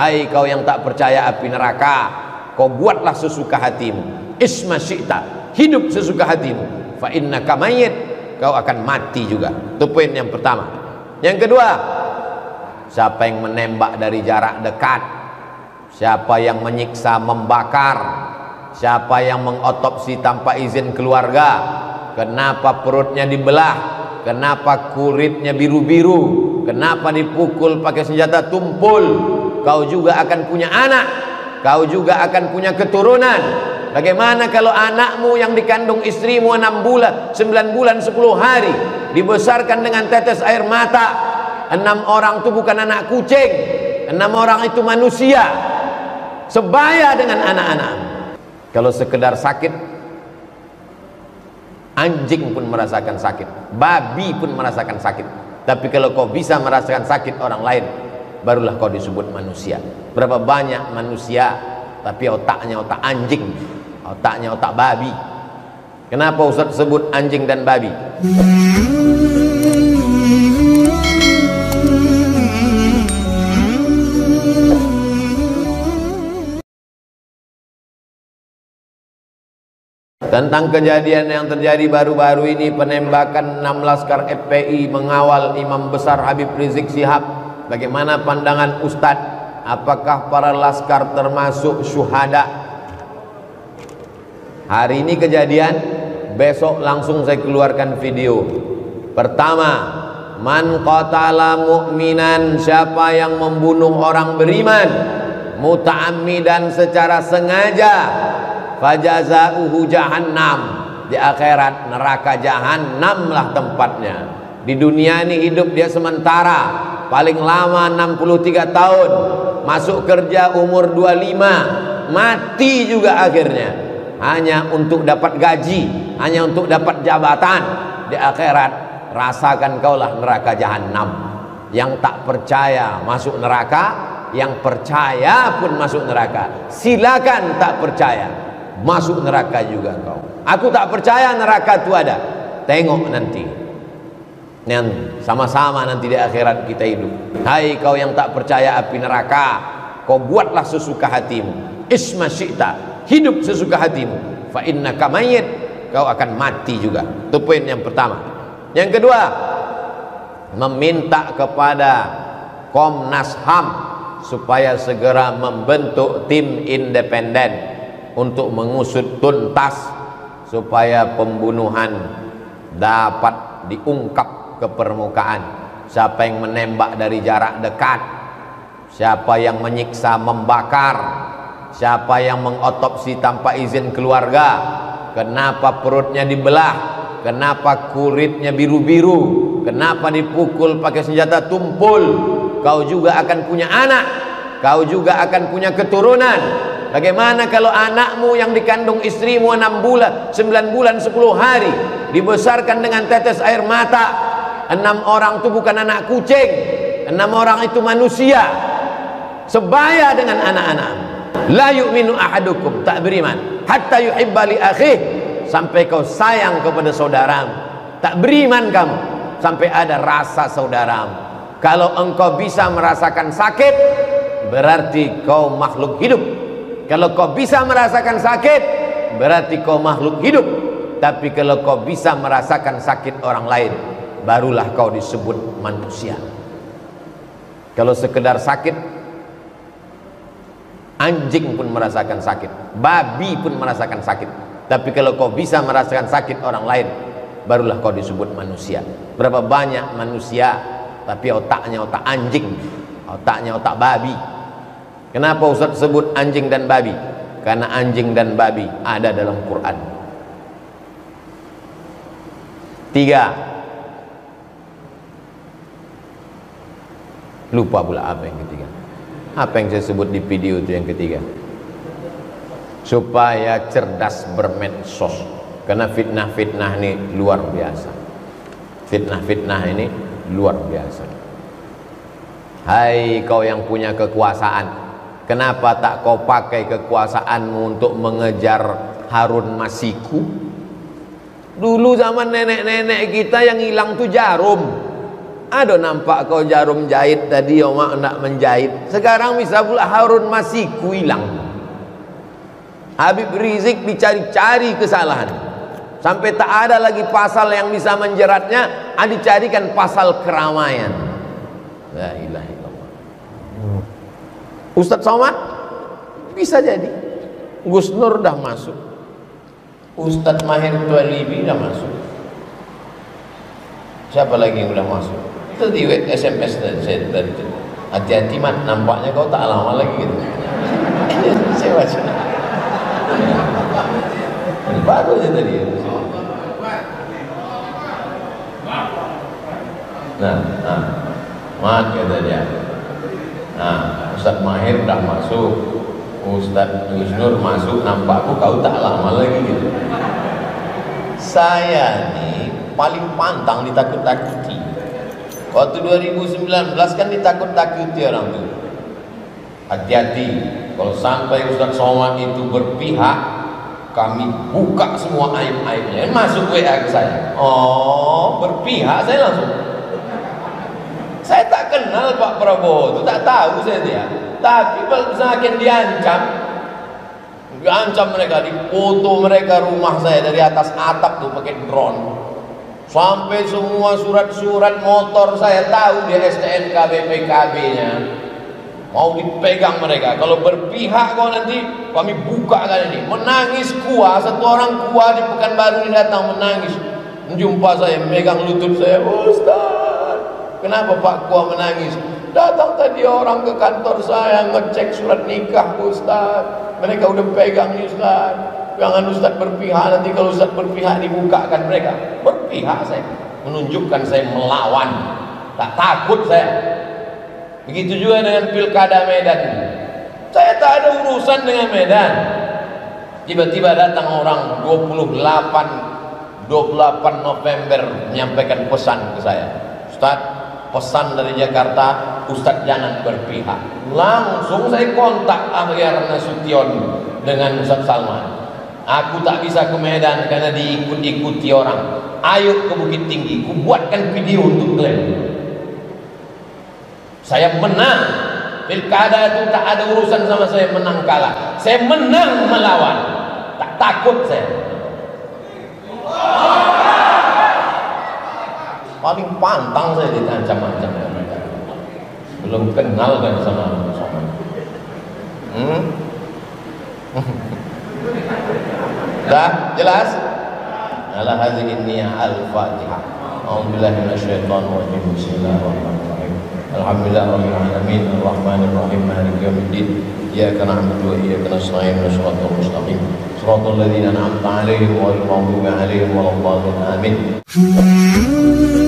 Hai kau yang tak percaya api neraka Kau buatlah sesuka hatimu. Isma syi'ta Hidup sesuka hatimu. Fa innaka mayit Kau akan mati juga. Itu poin yang pertama. Yang kedua Siapa yang menembak dari jarak dekat? Siapa yang menyiksa membakar? Siapa yang mengotopsi tanpa izin keluarga? Kenapa perutnya dibelah? Kenapa kuritnya biru-biru? Kenapa dipukul pakai senjata tumpul Kau juga akan punya anak. Kau juga akan punya keturunan. Bagaimana kalau anakmu yang dikandung istrimu 6 bulan 9 bulan 10 hari Dibesarkan dengan tetes air mata? Enam orang itu bukan anak kucing. Enam orang itu manusia. Sebaya dengan anak-anak. Kalau sekedar sakit Anjing pun merasakan sakit, babi pun merasakan sakit. Tapi kalau kau bisa merasakan sakit orang lain, barulah kau disebut manusia. Berapa banyak manusia tapi otaknya otak anjing, otaknya otak babi. Kenapa Ustaz sebut anjing dan babi? tentang kejadian yang terjadi baru-baru ini penembakan 6 laskar FPI mengawal Imam Besar Habib Rizik Sihab bagaimana pandangan Ustadz apakah para laskar termasuk syuhada? Hari ini kejadian besok langsung saya keluarkan video. Pertama man qatala mu'minan siapa yang membunuh orang beriman muta'ammidan secara sengaja fajazauhu jahannam. Di akhirat neraka jahannam lah tempatnya di dunia ini hidup dia sementara. Paling lama 63 tahun. Masuk kerja umur 25 mati juga akhirnya. Hanya untuk dapat gaji. Hanya untuk dapat jabatan. Di akhirat rasakan kaulah neraka jahannam. Yang tak percaya masuk neraka yang percaya pun masuk neraka. Silakan tak percaya masuk neraka juga kau. Aku tak percaya neraka itu ada. Tengok nanti yang sama-sama nanti di akhirat kita hidup. Hai kau yang tak percaya api neraka kau buatlah sesuka hatimu. Isma syi'ta hidup sesuka hatimu. Fa innaka mayit kau akan mati juga. Itu poin yang pertama. Yang kedua meminta kepada Komnas HAM supaya segera membentuk tim independen untuk mengusut tuntas supaya pembunuhan dapat diungkap ke permukaan siapa yang menembak dari jarak dekat? Siapa yang menyiksa membakar? Siapa yang mengotopsi tanpa izin keluarga? Kenapa perutnya dibelah? Kenapa kuritnya biru-biru? Kenapa dipukul pakai senjata tumpul? Kau juga akan punya anak. Kau juga akan punya keturunan. Bagaimana kalau anakmu yang dikandung istrimu 6 bulan, 9 bulan 10 hari dibesarkan dengan tetes air mata. Enam orang itu bukan anak kucing, enam orang itu manusia. Sebaya dengan anak-anak. La yu'minu ahadukum tak beriman hatta yuhibba li akhih sampai kau sayang kepada saudaramu. Tak beriman kamu sampai ada rasa saudaramu. Kalau engkau bisa merasakan sakit berarti kau makhluk hidup kalau kau bisa merasakan sakit, berarti kau makhluk hidup. Tapi kalau kau bisa merasakan sakit orang lain, barulah kau disebut manusia. Kalau sekedar sakit, anjing pun merasakan sakit, babi pun merasakan sakit. Tapi kalau kau bisa merasakan sakit orang lain, barulah kau disebut manusia. Berapa banyak manusia, tapi otaknya otak anjing, otaknya otak babi. Kenapa Ustaz sebut anjing dan babi? Karena anjing dan babi ada dalam Quran. Tiga. Lupa pula apa yang ketiga. Apa yang saya sebut di video itu yang ketiga? Supaya cerdas bermedsos. Karena fitnah-fitnah ini luar biasa. Fitnah-fitnah ini luar biasa. Hai kau yang punya kekuasaan Kenapa tak kau pakai kekuasaanmu untuk mengejar Harun Masiku? Dulu zaman nenek-nenek kita yang hilang tuh jarum. Ada nampak kau jarum jahit tadi mak nak menjahit. Sekarang bisa pula Harun masih hilang Habib Rizik dicari-cari kesalahan. Sampai tak ada lagi pasal yang bisa menjeratnya ah, dicarikan pasal keramaian. La ilaha illallah. Ustaz Somad? Bisa jadi. Gus Nur dah masuk. Ustaz Mahir Tualibi dah masuk. Siapa lagi yang sudah masuk itu di SMS dari saya itu hati-hati mat nampaknya kau tak lama lagi gitu. Saya baca baru aja tadi. Nah, nah. Mat kata dia. Nah Ustaz Mahir dah masuk. Ustaz Yusnur masuk nampakku kau tak lama lagi gitu. Saya nih paling pantang ditakut-takuti Waktu 2019 kan ditakut-takuti orang tuh. Hati-hati, kalau sampai Ustaz Somad itu berpihak, kami buka semua aib-aibnya. Masuk WA ke saya. Oh, berpihak saya langsung. Saya tak kenal Pak Prabowo itu, tak tahu saya dia. Tapi kalau semakin diancam, diancam mereka, dipoto mereka rumah saya dari atas atap tuh pakai drone Sampai semua surat-surat motor saya tahu di STNK BPKB nya Mau dipegang mereka. Kalau berpihak kau nanti kami buka kan ini. Menangis kuah, satu orang kuah di Pekanbaru ini datang menangis. Menjumpa saya, megang lutut saya. Ustaz, kenapa Pak Kuah menangis? Datang tadi orang ke kantor saya ngecek surat nikah Ustaz. Mereka udah pegang nih Ustaz. Jangan Ustaz berpihak nanti kalau Ustaz berpihak dibukakan mereka. Berpihak saya, menunjukkan saya melawan. Tak takut saya. Begitu juga dengan pilkada Medan. Saya tak ada urusan dengan Medan. Tiba-tiba datang orang 28 28 November menyampaikan pesan ke saya. Ustaz, pesan dari Jakarta, Ustaz jangan berpihak. Langsung saya kontak Ahyar Nasution dengan Ustaz Salman. Aku tak bisa ke Medan karena diikut-ikuti orang. Ayo ke Bukit Tinggi, ku buatkan video untuk klaim. Saya menang. Pilkada itu tak ada urusan sama saya menang kalah. Saya menang melawan. Tak takut saya. Paling pantang saya ditancam-ancam. Belum kenal kan sama sama. Hmm? Dah jelas? Ala hadhihi niyyah al-Fatihah. A'udzu billahi minasyaitonir rajim. Bismillahirrahmanirrahim. Alhamdulillah rabbil alamin arrahmanir rahim maliki yaumiddin. Iyyaka na'budu wa iyyaka nasta'in ihdinas mustaqim. Shiratal ladzina an'amta 'alaihim ghairil maghdubi 'alaihim waladdallin. Amin.